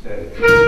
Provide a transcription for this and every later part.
cztery.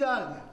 Idealnie.